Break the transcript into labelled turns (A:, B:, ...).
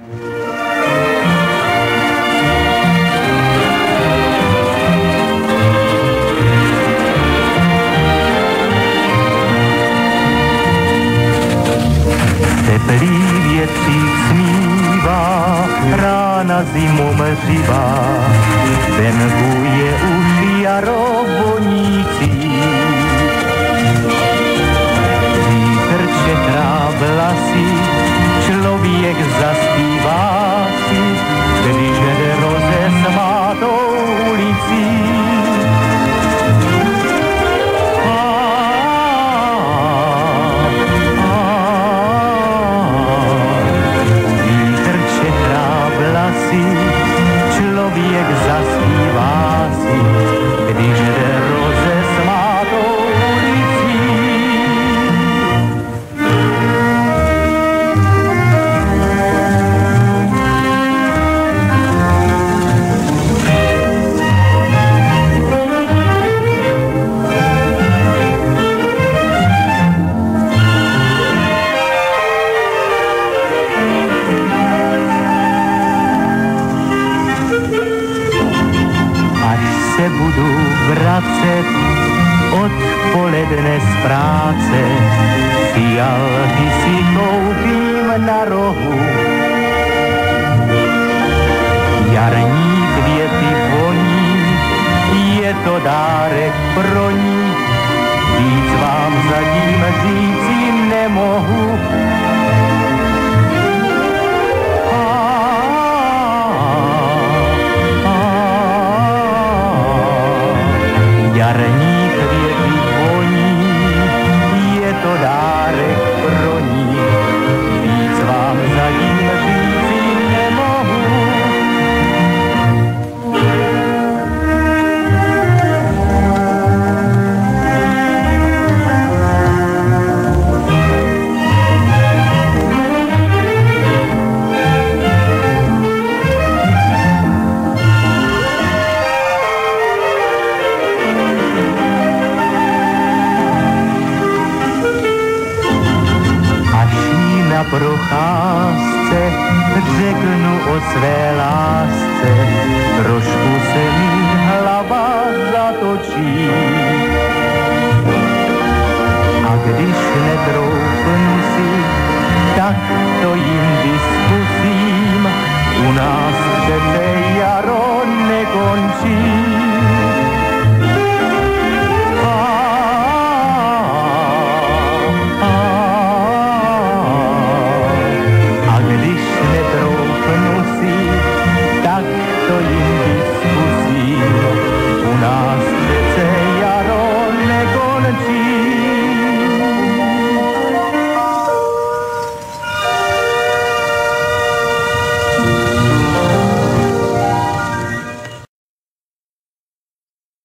A: Teplý větřík smívá, rána zimou mřivá, ten buje uši a rovonící. quizás budu vracet odpoledne z práce. Fialky si koupím na rohu. Jarní květy voní, je to dárek pro ní. Procházce řeknu o své lásce, trošku se mi hlava zatočí. A když netroufnu si, tak to jindy